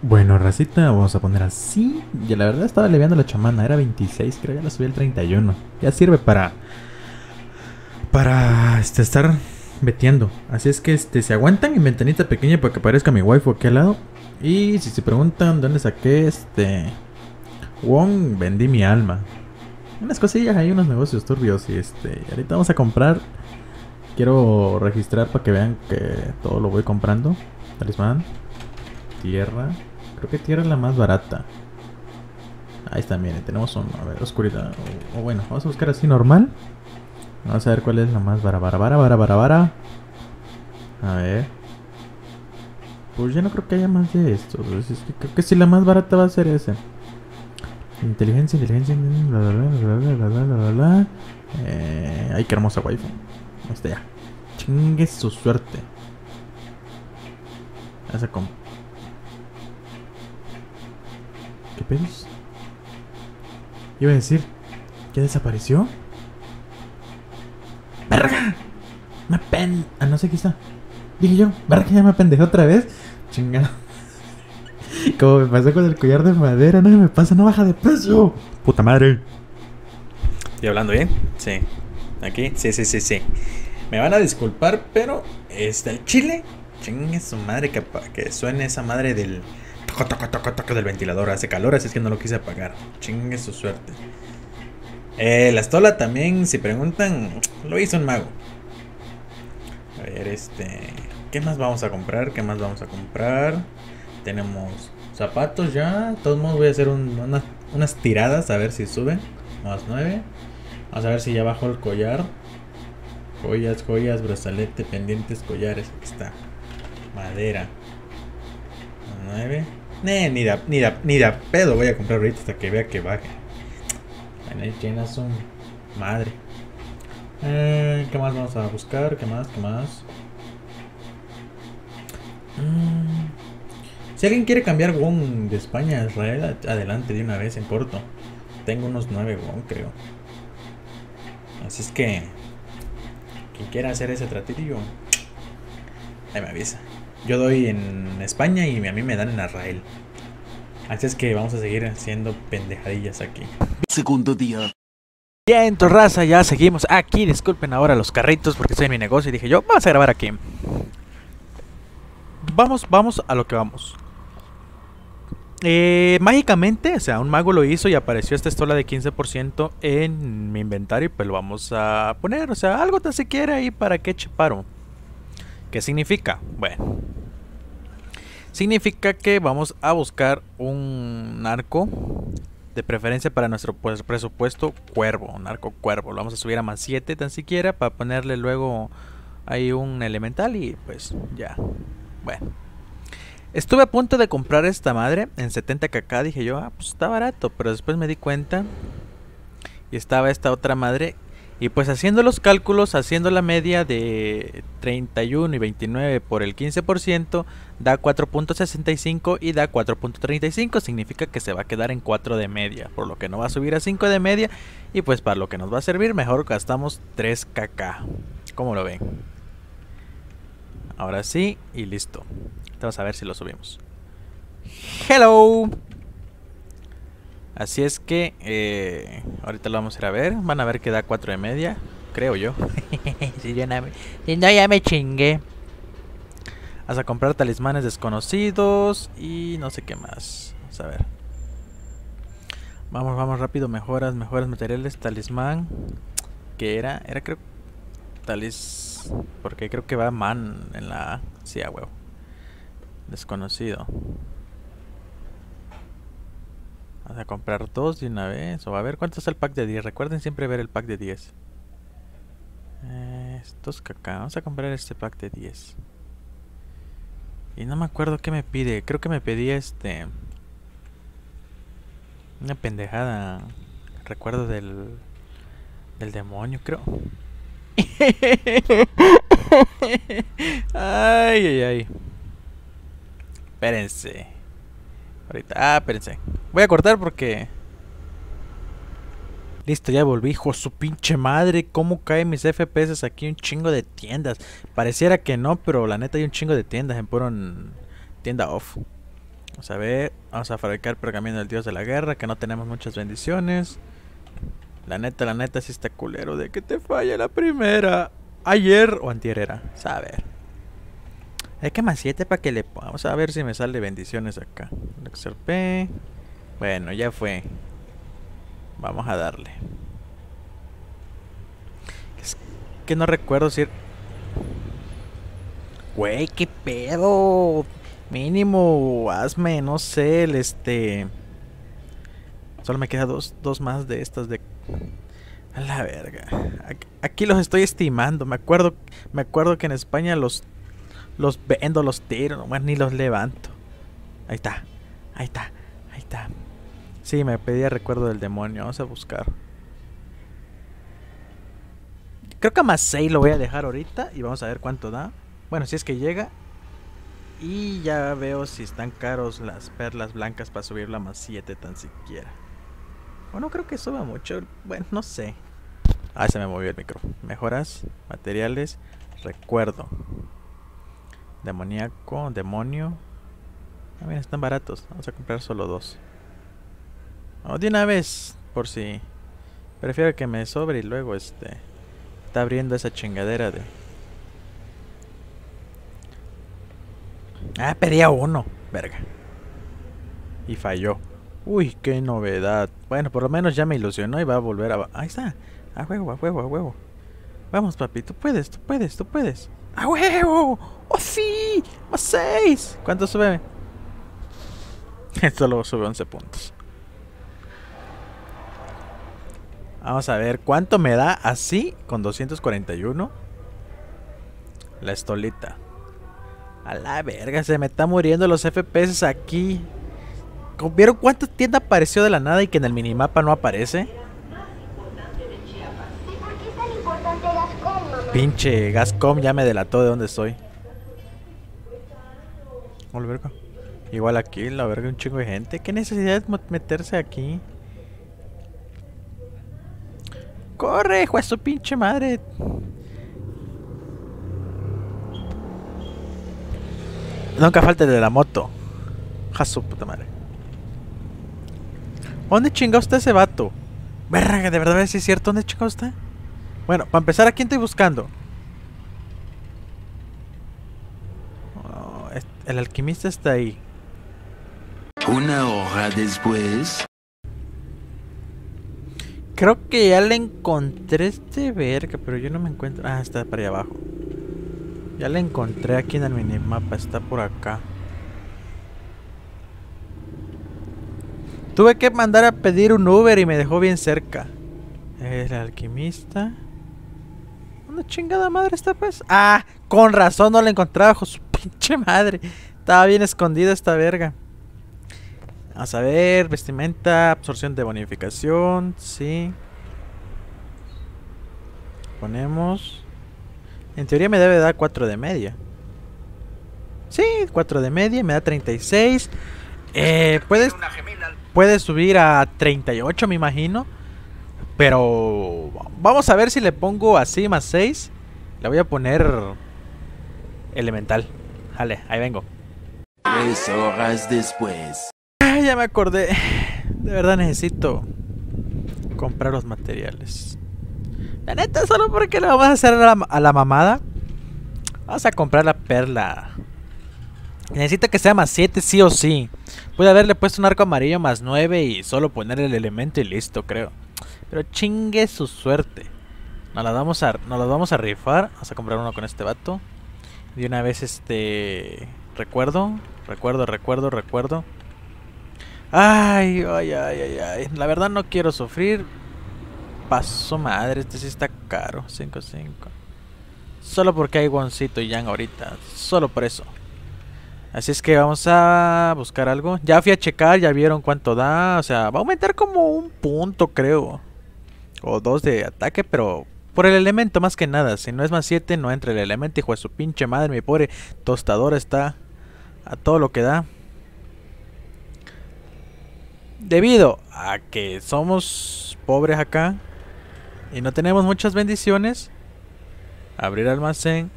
Bueno, racita, vamos a poner así. Y la verdad estaba leviando la chamana, era 26, creo ya la subí al 31. Ya sirve para. Para este, estar metiendo. Así es que este, se aguantan en ventanita pequeña para que aparezca mi waifu aquí al lado. Y si se preguntan dónde saqué este. Wong, vendí mi alma. Unas cosillas, hay unos negocios turbios. Y este. Ahorita vamos a comprar. Quiero registrar para que vean que todo lo voy comprando. Talismán. Tierra. Creo que tierra es la más barata. Ahí está, miren, tenemos un, a ver, oscuridad. O, bueno, vamos a buscar así normal. Vamos a ver cuál es la más vara, vara, vara, vara, vara, vara. A ver. Pues ya no creo que haya más de estos. creo que si la más barata va a ser ese. Inteligencia, inteligencia, bla, bla, bla, bla, bla, bla, eh, ay, qué hermosa waifu. Ahí está ya. Chingue su suerte. Ya se pedos? Iba a decir, ¿ya desapareció? ¡Verga! Me pen... Ah, no sé qué está. Dije yo, ¿verga? Ya me pendejé otra vez. Chingado. Como me pasó con el collar de madera, no me pasa, no baja de precio. Puta madre. ¿Estoy hablando bien? Sí. ¿Aquí? Sí, sí, sí, sí. Me van a disculpar, pero este, el chile, chingue su madre que, que suene esa madre del toco, toco, toco, toco del ventilador. Hace calor, así es que no lo quise apagar. Chingue su suerte. Eh, la estola también, si preguntan, lo hizo un mago. A ver, este. ¿Qué más vamos a comprar? ¿Qué más vamos a comprar? Tenemos zapatos ya. De todos modos, voy a hacer un- unas, tiradas a ver si suben. Más 9. Vamos a ver si ya bajó el collar. Joyas, joyas, brazalete, pendientes, collares. Aquí está. Madera. 9. Nee, ni da, ni da, ni da pedo voy a comprar ahorita hasta que vea que baje. Bueno, tienes un. Madre. Eh, ¿Qué más vamos a buscar? ¿Qué más? ¿Qué más? Mm, Si alguien quiere cambiar Won de España a Israel, ad- adelante de una vez en corto. Tengo unos 9 Won, creo. Así es que. Quien quiera hacer ese tratillo, ahí me avisa. Yo doy en España y a mí me dan en Israel. Así es que vamos a seguir haciendo pendejadillas aquí. Segundo día. Bien, raza, ya seguimos aquí. Disculpen ahora los carritos porque estoy en mi negocio y dije yo, vamos a grabar aquí. Vamos, vamos a lo que vamos. Eh, mágicamente, o sea, un mago lo hizo y apareció esta estola de 15% en mi inventario y pues lo vamos a poner, o sea, algo tan siquiera ahí para que eche paro. ¿Qué significa? Bueno, significa que vamos a buscar un arco de preferencia para nuestro pues, presupuesto cuervo, un arco cuervo. Lo vamos a subir a más 7 tan siquiera para ponerle luego ahí un elemental y pues ya. Bueno. Estuve a punto de comprar esta madre en 70kk, dije yo, ah, pues está barato, pero después me di cuenta y estaba esta otra madre y pues haciendo los cálculos, haciendo la media de 31 y 29 por el 15%, da 4.65 y da 4.35, significa que se va a quedar en 4 de media, por lo que no va a subir a 5 de media y pues para lo que nos va a servir mejor gastamos 3kk. ¿Cómo lo ven? Ahora sí y listo. Vamos a ver si lo subimos. Hello. Así es que eh, ahorita lo vamos a ir a ver. Van a ver que da 4 de media. Creo yo. si, yo no, me- si no, ya me chingué. Vas a comprar talismanes desconocidos y no sé qué más. Vamos a ver. Vamos, vamos rápido. Mejoras, mejoras materiales. Talismán. Que era? Era creo... Talis... Porque creo que va man en la. Sí, a huevo. Desconocido. Vamos a comprar dos de una vez. O a ver cuánto es el pack de 10. Recuerden siempre ver el pack de 10. Eh, estos caca. Vamos a comprar este pack de 10. Y no me acuerdo qué me pide. Creo que me pedía este. Una pendejada. Recuerdo del. Del demonio, creo. ay, ay, ay. Espérense. Ahorita. Ah, espérense. Voy a cortar porque. Listo, ya volví, hijo su pinche madre. ¿Cómo caen mis FPS aquí? Un chingo de tiendas. Pareciera que no, pero la neta hay un chingo de tiendas en puro en tienda off. Vamos a ver. Vamos a fabricar pergamino del dios de la guerra. Que no tenemos muchas bendiciones. La neta, la neta, sí está culero de que te falla la primera. Ayer o antier era. Saber. Hay que más 7 para que le Vamos a ver si me sale bendiciones acá. P. Bueno, ya fue. Vamos a darle. Es que no recuerdo si... Güey, qué pedo. Mínimo, hazme, no sé, el este... Solo me queda dos, dos más de estas de... A la verga. Aquí los estoy estimando. Me acuerdo, me acuerdo que en España los los vendo, los tiro, nomás ni los levanto. Ahí está, ahí está, ahí está. Sí, me pedía recuerdo del demonio. Vamos a buscar. Creo que a más 6 lo voy a dejar ahorita y vamos a ver cuánto da. Bueno, si es que llega. Y ya veo si están caros las perlas blancas para subirla a más 7 tan siquiera. O no creo que suba mucho. Bueno, no sé. Ah, se me movió el micro. Mejoras, materiales, recuerdo. Demoníaco, demonio. Ah, mira, están baratos. Vamos a comprar solo dos. O de una vez, por si. Prefiero que me sobre y luego este. Está abriendo esa chingadera de. Ah, pedía uno. Verga. Y falló. Uy, qué novedad. Bueno, por lo menos ya me ilusionó y va a volver a... Ahí está. A huevo, a huevo, a huevo. Vamos, papi, tú puedes, tú puedes, tú puedes. ¡A huevo! ¡Oh, sí! ¡Más 6! ¿Cuánto sube? Esto luego sube 11 puntos. Vamos a ver cuánto me da así con 241. La estolita. A la verga, se me está muriendo los FPS aquí. ¿Vieron cuánta tienda apareció de la nada y que en el minimapa no aparece? Pinche Gascom ya me delató de dónde estoy. verga. Igual aquí, la verga, un chingo de gente. ¿Qué necesidad de meterse aquí? ¡Corre, juez su pinche madre! Nunca falte de la moto. Ja su puta madre. ¿Dónde chingó usted ese vato? Verga, de verdad es cierto. ¿Dónde chingó usted? Bueno, para empezar, ¿a quién estoy buscando? Oh, el alquimista está ahí. Una hora después. Creo que ya le encontré este verga, pero yo no me encuentro. Ah, está para allá abajo. Ya le encontré aquí en el minimapa, está por acá. Tuve que mandar a pedir un Uber y me dejó bien cerca. El alquimista chingada madre está pues? Ah, con razón no la encontraba, con su pinche madre. Estaba bien escondida esta verga. Vamos a ver, vestimenta, absorción de bonificación, sí. Ponemos... En teoría me debe dar 4 de media. Sí, 4 de media, me da 36. Eh, puedes, puedes subir a 38, me imagino. Pero vamos a ver si le pongo así más 6. Le voy a poner elemental. Vale, ahí vengo. Tres horas después. ya me acordé. De verdad necesito comprar los materiales. La neta, solo porque le vamos a hacer a la, a la mamada. Vamos a comprar la perla. Necesita que sea más 7 sí o sí. Puede haberle puesto un arco amarillo más 9 y solo poner el elemento y listo, creo. Pero chingue su suerte. Nos la vamos a, nos la vamos a rifar. Vamos a comprar uno con este vato. De una vez este... Recuerdo, recuerdo, recuerdo, recuerdo. Ay, ay, ay, ay, ay. La verdad no quiero sufrir. Paso madre, este sí está caro. 5-5. Solo porque hay Goncito y Yang ahorita. Solo por eso. Así es que vamos a buscar algo. Ya fui a checar, ya vieron cuánto da. O sea, va a aumentar como un punto, creo o dos de ataque, pero por el elemento más que nada. Si no es más 7, no entra el elemento. Hijo de su pinche madre, mi pobre tostador está a todo lo que da. Debido a que somos pobres acá y no tenemos muchas bendiciones, abrir almacén,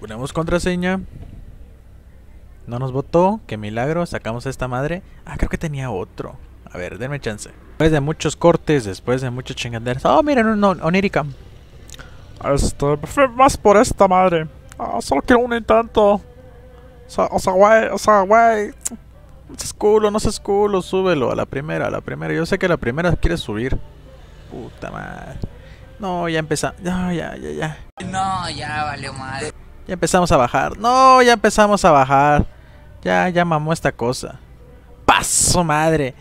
ponemos contraseña No nos votó, qué milagro, sacamos a esta madre. Ah, creo que tenía otro. A ver, denme chance. Después de muchos cortes, después de muchos chingaderas. Oh, miren, un on- Onirica. Este, me fui más por esta madre. Ah, solo quiero un intento. O sea, o sea, güey, o sea, güey. No seas culo, no seas culo, súbelo a la primera, a la primera. Yo sé que la primera quieres subir. Puta madre. No, ya empezamos. No, ya, ya, ya. No, ya valió madre. Ya empezamos a bajar. No, ya empezamos a bajar. Ya, ya mamó esta cosa. Paso madre.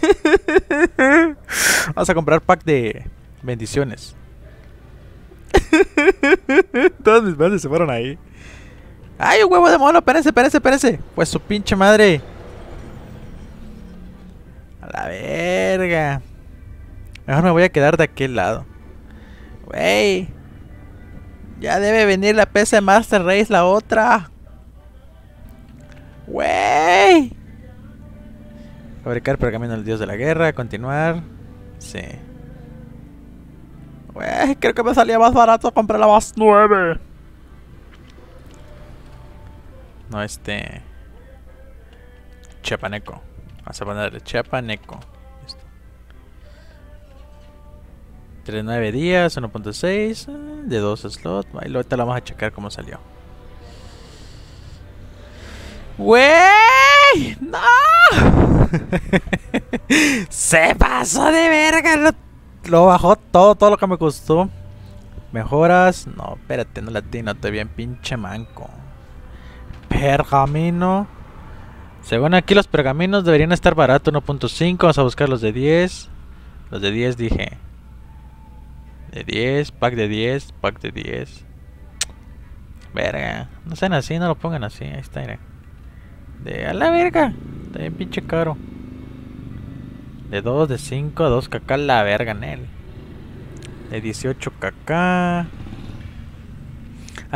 Vamos a comprar pack de bendiciones. Todas mis madres se fueron ahí. ¡Ay, un huevo de mono! Espérense, espérense, espérense. Pues su pinche madre. A la verga. Mejor me voy a quedar de aquel lado. Wey. Ya debe venir la PC Master Race, la otra. Wey. Fabricar pergamino del dios de la guerra. Continuar. Sí. Creo que me salía más barato comprar la más nueve. No, este. Chapaneco. Vamos a ponerle Chapaneco. Listo. 39 días, 1.6. eh, De 2 slots. Ahí lo vamos a checar cómo salió. ¡Wey! ¡No! Se pasó de verga. Lo, lo bajó todo, todo lo que me costó. Mejoras. No, espérate, no latino. Estoy bien pinche manco. Pergamino. Según aquí los pergaminos deberían estar baratos 1.5. Vamos a buscar los de 10. Los de 10 dije. De 10, pack de 10, pack de 10. Verga. No sean así, no lo pongan así. Ahí está, mira. De a la verga. Está bien pinche caro. De 2, de 5, 2 kk la verga en él. De 18 kk. A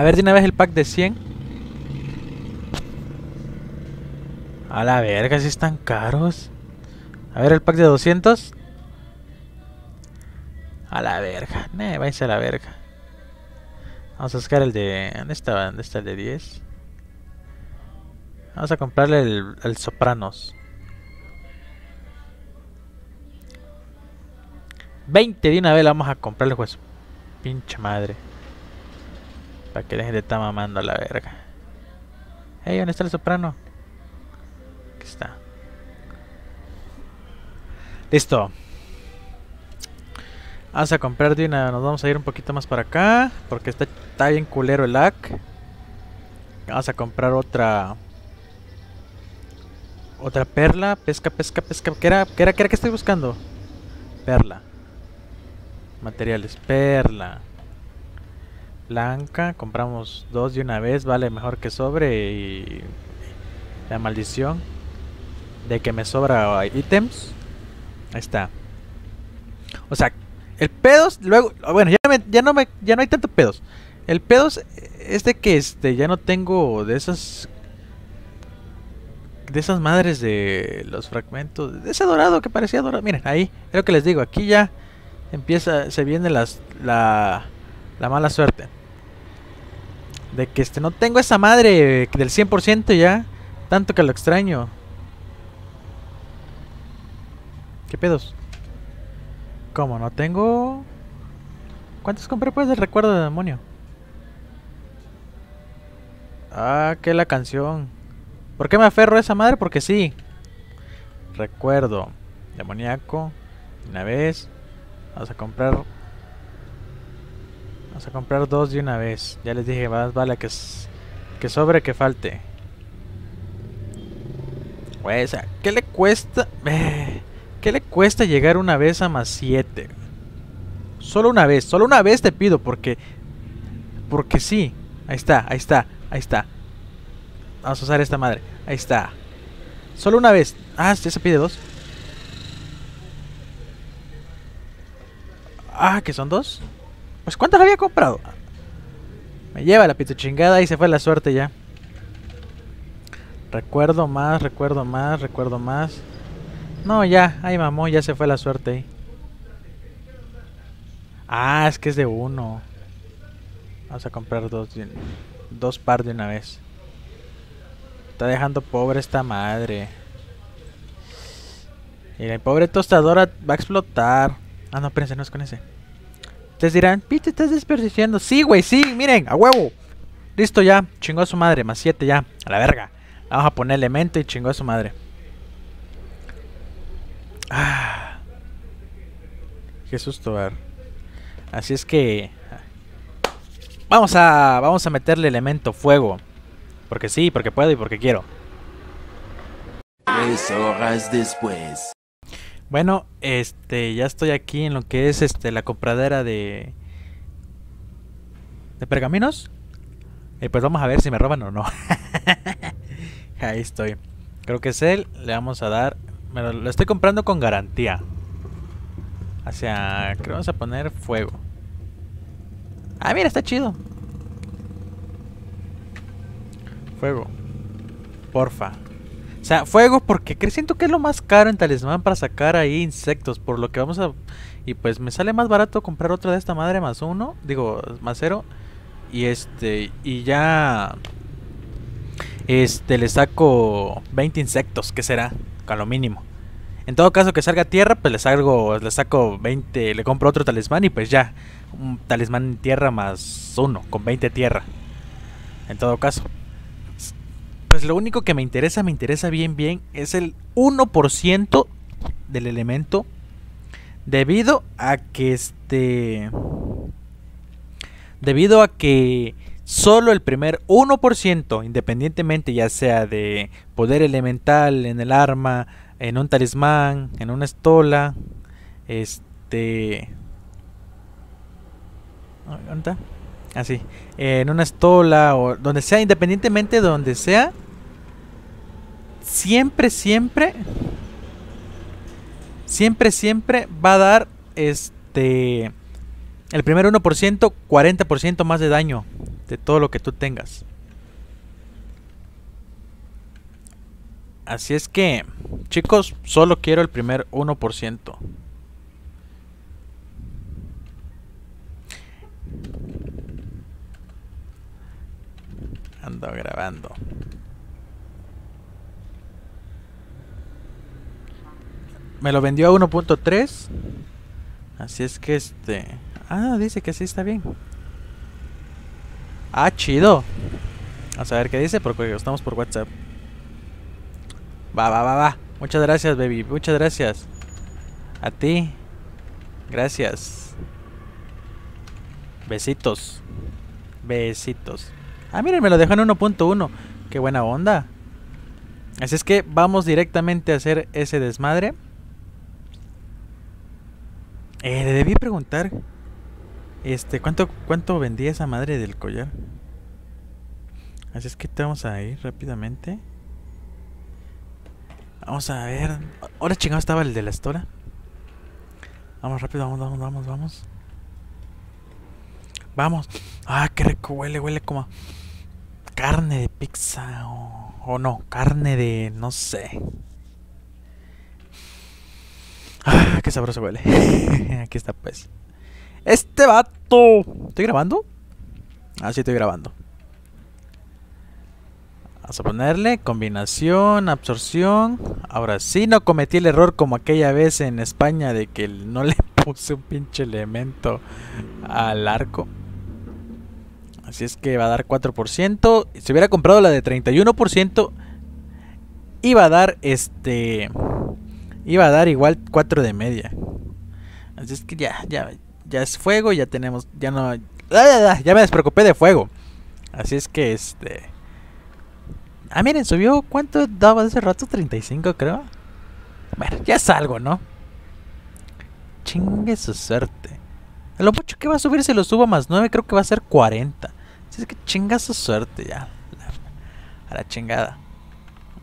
ver, de una vez el pack de 100. A la verga, si están caros. A ver el pack de 200. A la verga. Ne, váyanse a la verga. Vamos a buscar el de. ¿Dónde está? ¿Dónde está el de 10? Vamos a comprarle el, el Sopranos. 20 de una vez la vamos a comprarle, pues. Pinche madre. Para que dejen de estar mamando a la verga. Hey, ¿dónde está el soprano? Aquí está. Listo. Vamos a comprar de una. Nos vamos a ir un poquito más para acá. Porque está, está bien culero el lag. Vamos a comprar otra. Otra perla. Pesca, pesca, pesca. ¿Qué era? ¿Qué era? ¿Qué era que estoy buscando? Perla. Materiales. Perla. Blanca. Compramos dos de una vez. Vale mejor que sobre. Y. La maldición. De que me sobra ítems. Ahí está. O sea, el pedos, luego, bueno, ya, ya no me, ya no hay tanto pedos. El pedos es de que este ya no tengo de esas de esas madres de los fragmentos, de ese dorado que parecía dorado. Miren, ahí, es lo que les digo, aquí ya empieza se viene la la mala suerte. De que este no tengo esa madre del 100% ya, tanto que lo extraño. ¿Qué pedos? ¿Cómo? ¿No tengo...? ¿Cuántos compré pues del recuerdo de demonio? Ah, que la canción. ¿Por qué me aferro a esa madre? Porque sí. Recuerdo. Demoníaco. Una vez. Vamos a comprar... Vamos a comprar dos de una vez. Ya les dije, más vale que, que sobre que falte. Güey, o sea, ¿qué le cuesta? ¿Qué le cuesta llegar una vez a más 7? Solo una vez, solo una vez te pido porque porque sí. Ahí está, ahí está, ahí está. Vamos a usar esta madre. Ahí está. Solo una vez. Ah, ya se pide dos. Ah, que son dos. Pues ¿cuántas había comprado? Me lleva la pito chingada y se fue la suerte ya. Recuerdo más, recuerdo más, recuerdo más. No, ya, ahí mamó, ya se fue la suerte ahí. Ah, es que es de uno. Vamos a comprar dos. Dos par de una vez. Está dejando pobre esta madre. Y la pobre tostadora va a explotar. Ah, no, espérense, no es con ese. Ustedes dirán, Pete, estás desperdiciando. Sí, güey, sí, miren, a huevo. Listo ya, chingó a su madre, más 7 ya, a la verga. Vamos a poner elemento y chingó a su madre. Ah. Susto, ver. Así es que... Vamos a, vamos a meterle elemento fuego. Porque sí, porque puedo y porque quiero. Tres horas después. Bueno, este, ya estoy aquí en lo que es este la compradera de de pergaminos. Y pues vamos a ver si me roban o no. Ahí estoy. Creo que es él. Le vamos a dar. Me lo, lo estoy comprando con garantía. Hacia. Creo que vamos a poner fuego. Ah, mira, está chido. Fuego. Porfa. O sea, fuego porque siento que es lo más caro en talismán para sacar ahí insectos. Por lo que vamos a... Y pues me sale más barato comprar otra de esta madre más uno. Digo, más cero. Y este... Y ya... Este, le saco 20 insectos, ¿qué será? A lo mínimo. En todo caso que salga tierra, pues le salgo, le saco 20, le compro otro talismán y pues ya. Un talismán en tierra más uno, con 20 tierra. En todo caso. Pues lo único que me interesa, me interesa bien, bien, es el 1% del elemento. Debido a que este... Debido a que solo el primer 1%, independientemente ya sea de poder elemental en el arma, en un talismán, en una estola, este... ¿Dónde está? Así, en una estola o donde sea, independientemente de donde sea, siempre, siempre, siempre, siempre va a dar este el primer 1%, 40% más de daño de todo lo que tú tengas. Así es que, chicos, solo quiero el primer 1%. Ando grabando. Me lo vendió a 1.3. Así es que este... Ah, dice que sí está bien. Ah, chido. Vamos a ver qué dice porque estamos por WhatsApp. Va, va, va, va. Muchas gracias, baby. Muchas gracias. A ti. Gracias. Besitos. Besitos. Ah, miren, me lo dejó en 1.1. Qué buena onda. Así es que vamos directamente a hacer ese desmadre. Eh, le debí preguntar. Este, ¿cuánto, cuánto vendía esa madre del collar? Así es que te vamos a ir rápidamente. Vamos a ver. Ahora chingado estaba el de la estora. Vamos rápido, vamos, vamos, vamos, vamos. Vamos. Ah, qué rico huele, huele como carne de pizza o, o no, carne de no sé. Ah, qué sabroso huele. Aquí está pues. Este vato. ¿Estoy grabando? Ah, sí, estoy grabando. Vamos a ponerle combinación, absorción. Ahora sí no cometí el error como aquella vez en España de que no le puse un pinche elemento al arco. Así es que va a dar 4%. Si hubiera comprado la de 31%, iba a dar este... Iba a dar igual 4 de media. Así es que ya, ya, ya es fuego, ya tenemos, ya no... ¡Ah! Ya me despreocupé de fuego. Así es que este... Ah, miren, subió. ¿Cuánto daba hace rato? 35, creo. Bueno, ya es algo, ¿no? Chingue su suerte. A lo mucho que va a subir se lo subo a más 9, creo que va a ser 40. Así es que chinga su suerte ya. A la chingada.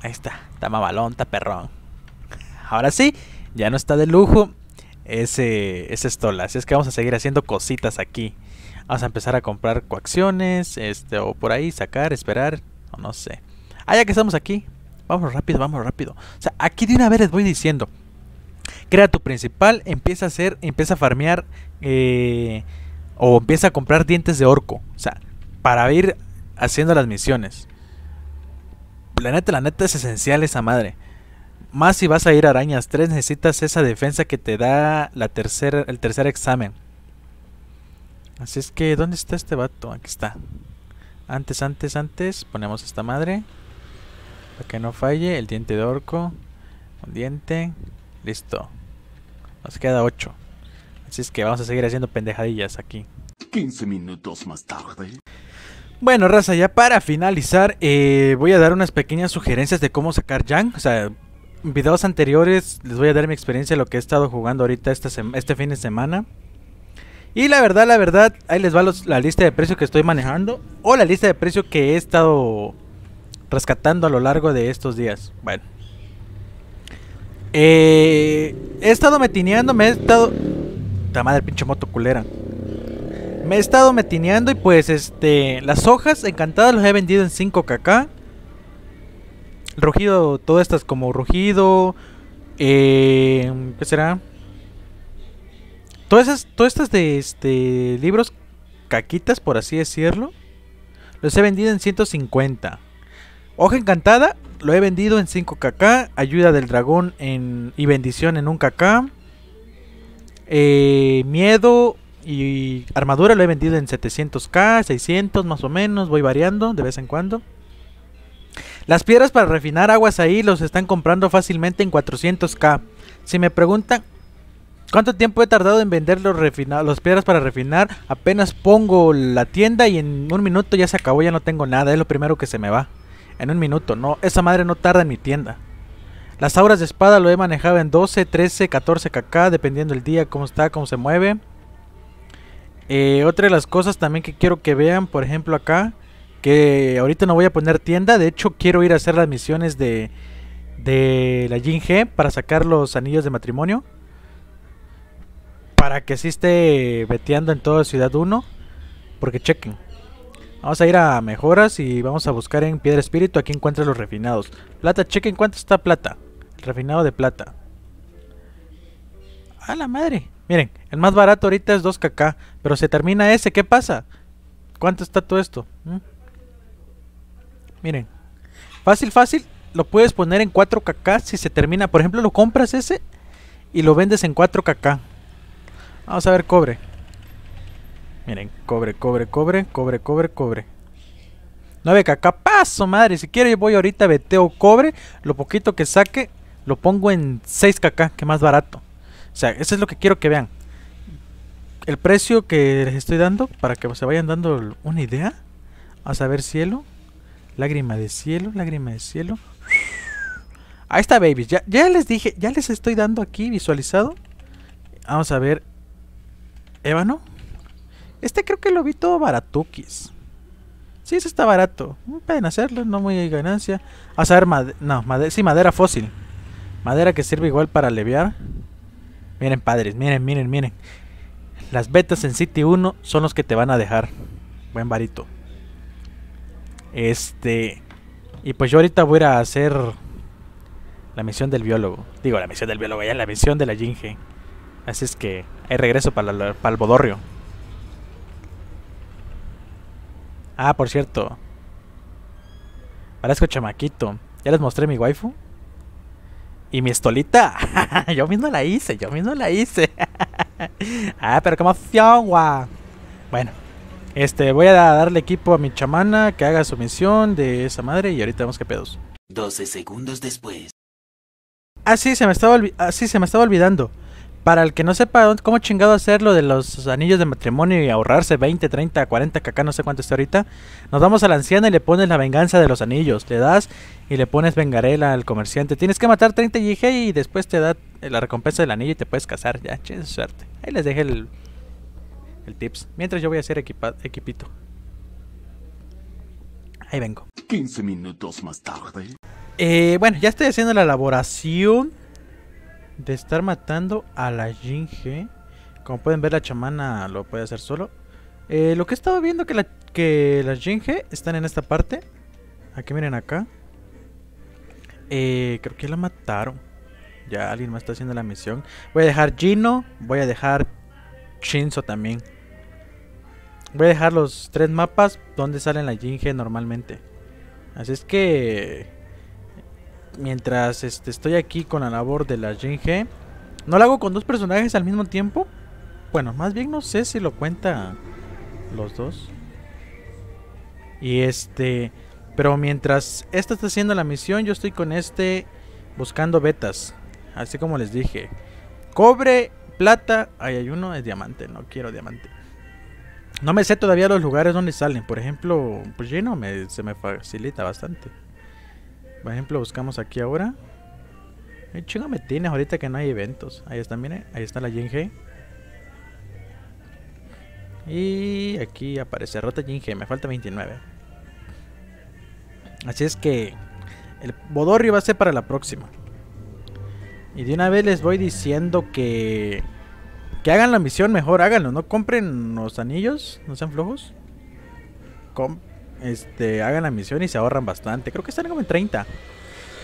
Ahí está. Está mamalón, está perrón. Ahora sí, ya no está de lujo ese, ese estola. Así es que vamos a seguir haciendo cositas aquí. Vamos a empezar a comprar coacciones, este, o por ahí sacar, esperar, o no sé. Ah, ya que estamos aquí, vamos rápido, vamos rápido. O sea, aquí de una vez les voy diciendo. Crea tu principal, empieza a hacer, empieza a farmear, eh, o empieza a comprar dientes de orco. O sea, para ir haciendo las misiones. La neta, la neta es esencial esa madre. Más si vas a ir a Arañas 3, necesitas esa defensa que te da la tercera, el tercer examen. Así es que, ¿dónde está este vato? Aquí está. Antes, antes, antes, ponemos esta madre. Para que no falle, el diente de orco. Un diente. Listo. Nos queda 8. Así es que vamos a seguir haciendo pendejadillas aquí. 15 minutos más tarde. Bueno, raza, ya para finalizar, eh, voy a dar unas pequeñas sugerencias de cómo sacar Yang. O sea, videos anteriores les voy a dar mi experiencia de lo que he estado jugando ahorita este fin de semana. Y la verdad, la verdad, ahí les va la lista de precios que estoy manejando. O la lista de precios que he estado rescatando a lo largo de estos días. Bueno. Eh, he estado metineando, me he estado... La madre pinche moto culera. Me he estado metineando y pues este... Las hojas encantadas las he vendido en 5kk. Rugido, todas estas como rugido. Eh, ¿Qué será? Todas, esas, todas estas de este libros caquitas, por así decirlo. Los he vendido en 150. Hoja encantada, lo he vendido en 5kk. Ayuda del dragón en, y bendición en 1kk. Eh, miedo y armadura lo he vendido en 700k, 600 más o menos. Voy variando de vez en cuando. Las piedras para refinar aguas ahí los están comprando fácilmente en 400k. Si me preguntan cuánto tiempo he tardado en vender los piedras para refinar, apenas pongo la tienda y en un minuto ya se acabó, ya no tengo nada. Es lo primero que se me va. En un minuto, no, esa madre no tarda en mi tienda. Las auras de espada lo he manejado en 12, 13, 14 kk, dependiendo el día, cómo está, cómo se mueve. Eh, otra de las cosas también que quiero que vean, por ejemplo acá, que ahorita no voy a poner tienda, de hecho quiero ir a hacer las misiones de, de la Jin G para sacar los anillos de matrimonio. Para que así esté veteando en toda Ciudad 1. Porque chequen. Vamos a ir a mejoras y vamos a buscar en Piedra Espíritu. Aquí encuentras los refinados. Plata, chequen cuánto está plata. El refinado de plata. A la madre. Miren, el más barato ahorita es 2kk. Pero se termina ese. ¿Qué pasa? ¿Cuánto está todo esto? ¿Mm? Miren. Fácil, fácil. Lo puedes poner en 4kk si se termina. Por ejemplo, lo compras ese y lo vendes en 4kk. Vamos a ver cobre. Miren, cobre, cobre, cobre, cobre, cobre, cobre. 9kk, paso madre. Si quiero, yo voy ahorita, veteo cobre. Lo poquito que saque, lo pongo en 6kk, que más barato. O sea, eso es lo que quiero que vean. El precio que les estoy dando, para que se vayan dando una idea. A ver cielo. Lágrima de cielo, lágrima de cielo. Ahí está, babies. Ya, ya les dije, ya les estoy dando aquí visualizado. Vamos a ver. Ébano. Este creo que lo vi todo baratuquis. Sí, ese está barato. Mm, Pueden hacerlo, no muy ganancia. A ver, made- no, madera, sí, madera fósil. Madera que sirve igual para aliviar. Miren, padres, miren, miren, miren. Las betas en City 1 son los que te van a dejar. Buen varito. Este. Y pues yo ahorita voy a hacer la misión del biólogo. Digo, la misión del biólogo, ya la misión de la Jinge. Así es que hay regreso para, la- para el bodorrio. Ah, por cierto. Parezco chamaquito. Ya les mostré mi waifu. Y mi estolita. yo mismo la hice, yo mismo la hice. ah, pero qué emoción, guau. Bueno. Este, voy a darle equipo a mi chamana que haga su misión de esa madre y ahorita vemos qué pedos. 12 segundos después. Ah, sí, se me estaba, ah, sí, se me estaba olvidando. Para el que no sepa cómo chingado hacer lo de los anillos de matrimonio y ahorrarse 20, 30, 40 kk, no sé cuánto está ahorita, nos vamos a la anciana y le pones la venganza de los anillos. Le das y le pones vengarela al comerciante. Tienes que matar 30 YG y después te da la recompensa del anillo y te puedes casar. Ya, che, suerte. Ahí les dejé el, el tips. Mientras yo voy a hacer equipa- equipito. Ahí vengo. 15 minutos más tarde. Eh, bueno, ya estoy haciendo la elaboración de estar matando a la Jinge. Como pueden ver, la chamana lo puede hacer solo. Eh, lo que he estado viendo que, la, que las Jinge están en esta parte. Aquí miren acá. Eh, creo que la mataron. Ya alguien más está haciendo la misión. Voy a dejar Gino. Voy a dejar Shinzo también. Voy a dejar los tres mapas donde salen la Jinge normalmente. Así es que mientras este, estoy aquí con la labor de la Jinge, no la hago con dos personajes al mismo tiempo. Bueno, más bien no sé si lo cuenta los dos. Y este, pero mientras esta está haciendo la misión, yo estoy con este buscando betas. Así como les dije. Cobre, plata, ahí hay uno, es diamante, no quiero diamante. No me sé todavía los lugares donde salen. Por ejemplo, pues lleno me, se me facilita bastante. Por ejemplo, buscamos aquí ahora. ¿Qué chingo me tienes ahorita que no hay eventos? Ahí está, miren. Ahí está la Jinge. Y aquí aparece Rota Jinge. Me falta 29. Así es que el Bodorrio va a ser para la próxima. Y de una vez les voy diciendo que que hagan la misión mejor, háganlo, no compren los anillos, no sean flojos. Este, hagan la misión y se ahorran bastante. Creo que están como en 30.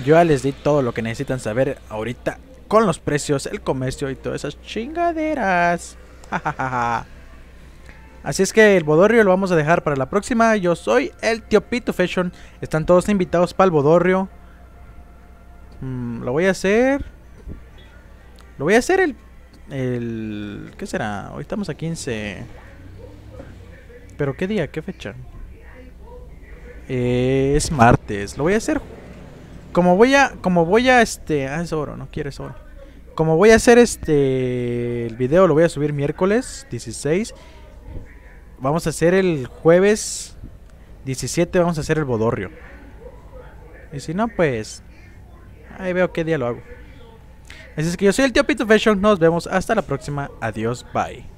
Yo ya les di todo lo que necesitan saber ahorita con los precios, el comercio y todas esas chingaderas. Así es que el Bodorrio lo vamos a dejar para la próxima. Yo soy el tío Pito Fashion. Están todos invitados para el Bodorrio. Mm, lo voy a hacer. Lo voy a hacer el el... ¿Qué será? Hoy estamos a 15. ¿Pero qué día? ¿Qué fecha? Eh, es martes. Lo voy a hacer... Como voy a... Como voy a este... Ah, es oro. No quieres oro. Como voy a hacer este... El video lo voy a subir miércoles 16. Vamos a hacer el jueves 17. Vamos a hacer el bodorrio. Y si no, pues... Ahí veo qué día lo hago. Así es que yo soy el tío Pito Fashion. Nos vemos hasta la próxima. Adiós. Bye.